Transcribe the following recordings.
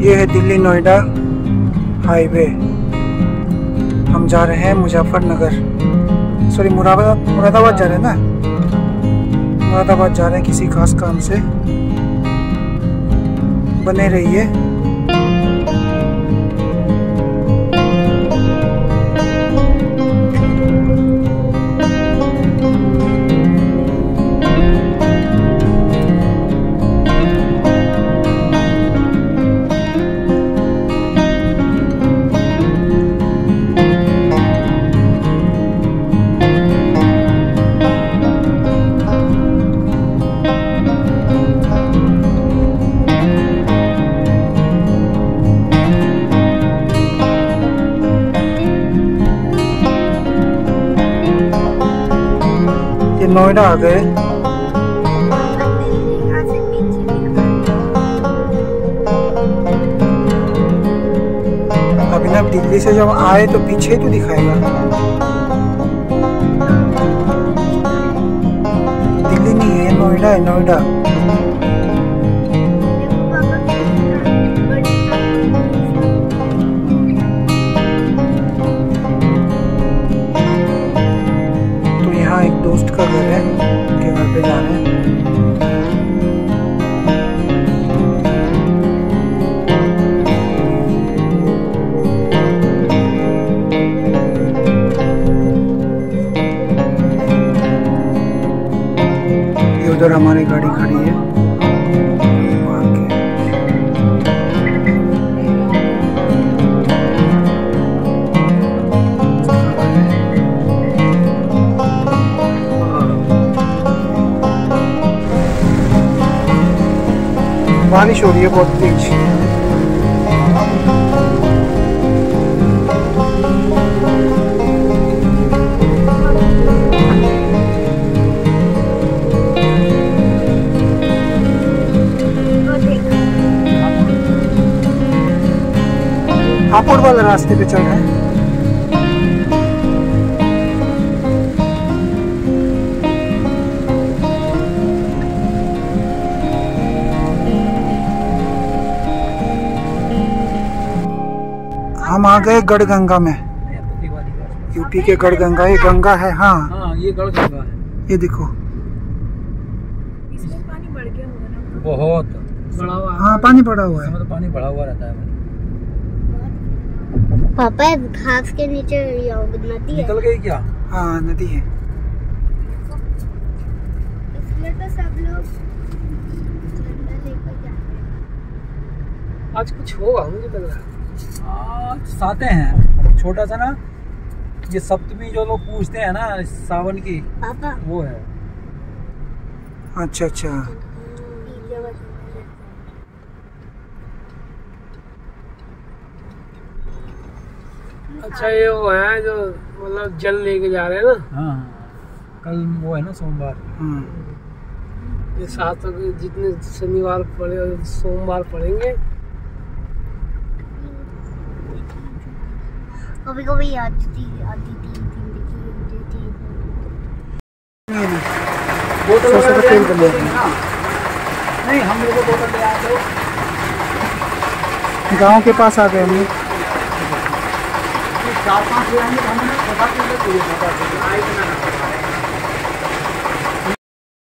ये है दिल्ली नोएडा हाईवे। हम जा रहे हैं मुजफ्फरनगर। सॉरी मुरादाबाद मुरादाबाद जा रहे हैं ना? मुरादाबाद जा रहे हैं किसी खास काम से। बने रहिए। नोएडा आ गए ना दिल्ली से जब आए तो पीछे तो दिखाएगा। दिल्ली नहीं है, नोएडा है, नोएडा। ये उधर हमारी गाड़ी खड़ी है। बारिश हो रही है बहुत तेज। हापुड़ वाले रास्ते पे चल रहे हैं हम आ गए गढ़गंगा में। यूपी के गढ़गंगा ये गंगा है हाँ। हाँ ये गढ़ गंगा है। ये देखो। इसमें पानी बढ़ गया होगा ना? बहुत। बड़ा हुआ हाँ पानी पड़ा हुआ है। तो पानी बढ़ा हुआ रहता है। पापा घास के नीचे नदी है। निकल गई क्या? हाँ नदी है। इसमें तो सब लोग झंडा लेकर जाते हैं। आज कुछ होगा मुझे लग रहा है। आज साते हैं। छोटा सा ना ये सप्तमी जो लोग पूछते हैं ना सावन की पापा। वो है। अच्छा। अच्छा। अच्छा ये वो है जो मतलब जल लेके जा रहे हैं ना? हाँ हाँ कल वो है ना सोमवार। हम्म ये सात तक जितने शनिवार पड़े सोमवार पड़ेंगे। कभी कभी आती थी आती थी बोतल वगैरह ले कर लिया नहीं हम लोग को बोतल ले आए तो गाँव के पास आ गए हम चार पाँच ले आएँगे तो हमें छोटा छोटा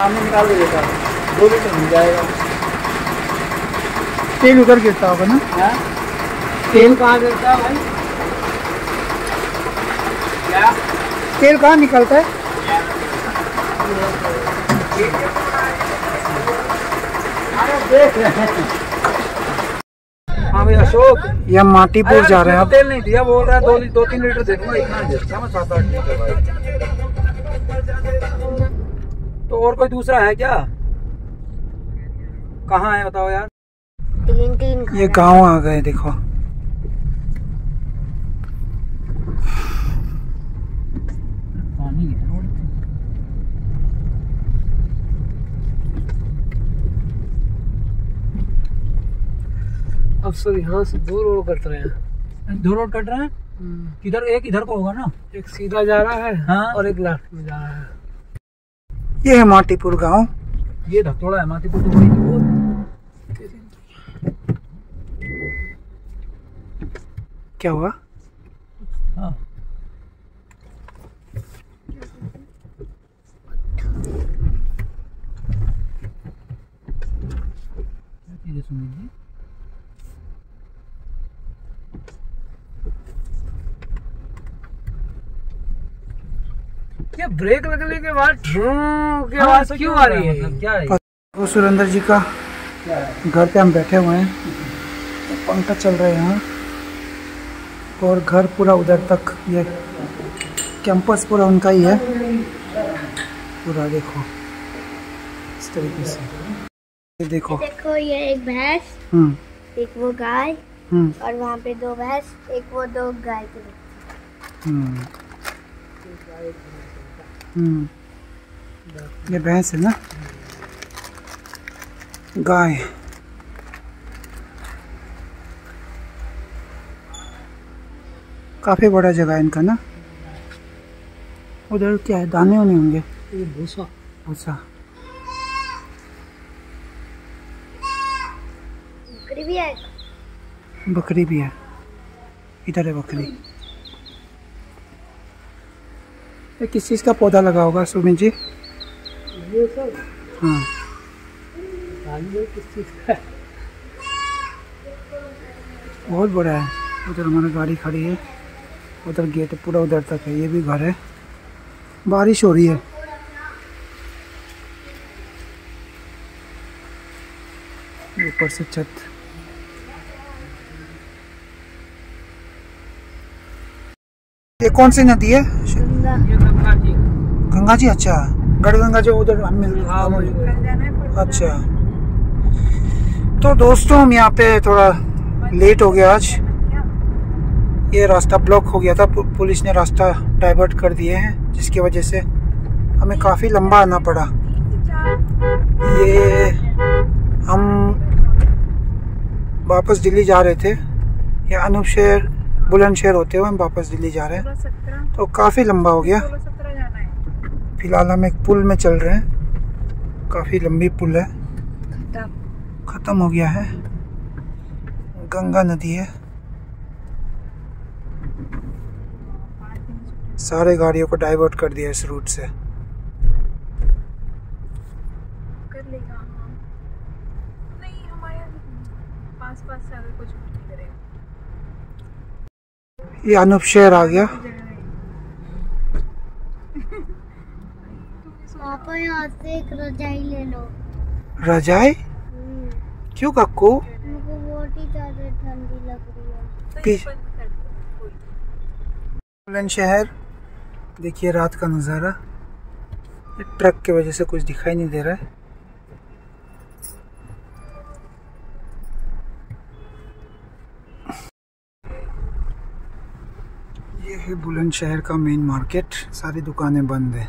सामने निकाल के देता दो लीटर मिल जाएगा तेल उधर गिरता होगा ना? हाँ? तेल कहाँ गिरता है भाई? क्या? तेल कहाँ निकलता है? अरे देख रहे हैं। अशोक ये हम माटीपुर जा रहे हैं तेल नहीं दिया बोल रहा है दो दो तीन लीटर देखूँगा इतना नहीं मैं सात आठ लीटर भाई। तो और कोई दूसरा है क्या? कहाँ है बताओ यार। तीन तीन ये गाँव आ गए देखो। अफसर यहाँ से दो रोड कट रहे हैं। दो रोड कट रहे हैं? हम्म। किधर एक इधर को होगा ना? एक सीधा जा रहा है हाँ? और एक लेफ़्ट में जा रहा है। ये है मातीपुर गाँव। ये धकड़ोड़ा है मातीपुर तो तो क्या हुआ? ये ब्रेक लगने के बाद की आवाज़ क्यों आ रही है? मतलब क्या है? वो सुरेंद्र जी का घर पे हम बैठे हुए हैं। तो पंखा चल रहा है यहाँ। और घर पूरा उधर तक ये कैंपस पूरा उनका ही है। पूरा देखो। इस तरीके से। ये देखो। देखो ये एक भैंस हम्म। एक वो गाय हम्म। और वहाँ पे दो भैंस एक वो दो गाय के ये भैंस है ना? गाय। काफ़ी बड़ा जगह है इनका ना? उधर क्या है? दाने वाने होंगे? ये भूसा। अच्छा बकरी भी है। बकरी भी है। इधर है बकरी। ये किस चीज़ का पौधा लगा होगा सुमित जी? ये सब? हाँ। किस चीज़ का बहुत बड़ा है। उधर हमारी गाड़ी खड़ी है। उधर गेट पूरा उधर तक है। ये भी घर है। बारिश हो रही है। ऊपर से छत। ये कौन सी नदी है? गंगा। जी अच्छा गढ़ गंगा जो उधर हम मिल हाँ अच्छा। तो दोस्तों हम यहाँ पे थोड़ा लेट हो गया आज। ये रास्ता ब्लॉक हो गया था। पुलिस ने रास्ता डाइवर्ट कर दिए हैं जिसकी वजह से हमें काफ़ी लंबा आना पड़ा। ये हम वापस दिल्ली जा रहे थे। ये अनूप शहर बुलंदशहर होते हुए हम वापस दिल्ली जा रहे हैं। तो काफ़ी लंबा हो गया। फ़िलहाल हम एक पुल में चल रहे हैं। काफ़ी लंबी पुल है। ख़त्म। हो गया है। गंगा नदी है। सारे गाड़ियों को डाइवर्ट कर दिया इस रूट से। कर लेगा। नहीं हमारे पास पास से अगर कुछ ये अनूप शहर आ गया। पापा यहाँ से एक रजाई ले लो। रजाई? क्यों हमको बहुत ही ज़्यादा ठंडी लग रही है। दो देखिए रात का नज़ारा। ट्रक की वजह से कुछ दिखाई नहीं दे रहा है। ये बुलंदशहर का मेन मार्केट सारी दुकानें बंद है।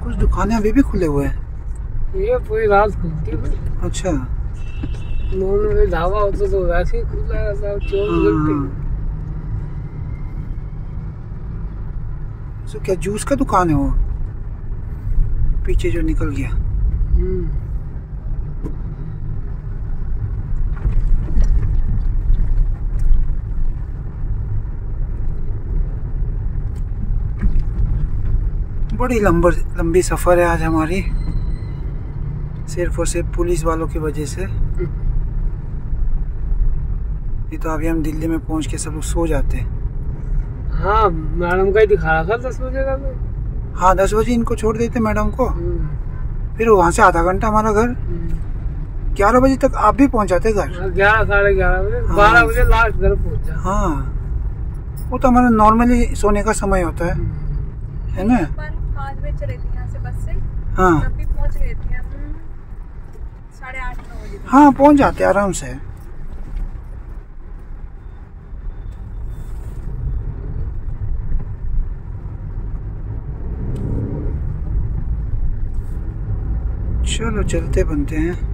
कुछ दुकानें अभी भी खुले हुए हैं? ये पूरी रात खुलती है। अच्छा। नॉन वेज ढाबा होता तो वैसे ही खुला रहता चौबीस घंटे। तो क्या जूस का दुकान है वो? पीछे जो निकल गया। हम्म। बड़ी लंबर लंबी सफ़र है आज हमारी। सिर्फ़ और सिर्फ़ पुलिस वालों की वजह से। ये तो अभी हम दिल्ली में पहुँच के सब लोग सो जाते हैं। हाँ मैडम का ही दिखा रहा था दस बजे का तो हाँ दस बजे इनको छोड़ देते मैडम को। हम्म, फिर वहाँ से आधा घंटा हमारा घर। हम्म। ग्यारह बजे तक आप भी पहुँच जाते घर। हाँ, ग्यारह साढ़े ग्यारह बजे हाँ। बारह बजे लास्ट घर पहुँचा हाँ। वो तो हमारा नॉर्मली सोने का समय होता है। है ना? पाँच बजे चले थे यहाँ से बस से। हाँ। साढ़े आठ नौ बजे हाँ पहुँच जाते आराम से। चलो चलते बनते हैं।